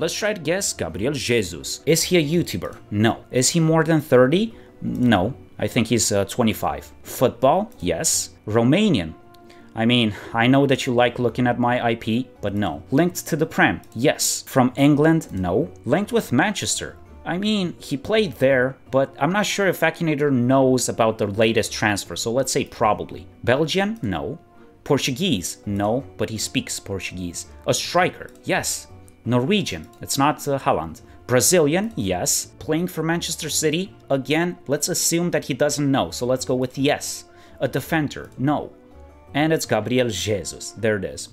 Let's try to guess Gabriel Jesus. Is he a YouTuber? No. Is he more than 30? No. I think he's uh, 25. Football? Yes. Romanian? I mean, I know that you like looking at my IP, but no. Linked to the Prem? Yes. From England? No. Linked with Manchester? I mean, he played there, but I'm not sure if Akinator knows about the latest transfer, so let's say probably. Belgian? No. Portuguese? No, but he speaks Portuguese. A striker? Yes. Norwegian? It's not uh, Haaland. Brazilian? Yes. Playing for Manchester City? Again, let's assume that he doesn't know, so let's go with yes. A defender? No. And it's Gabriel Jesus. There it is.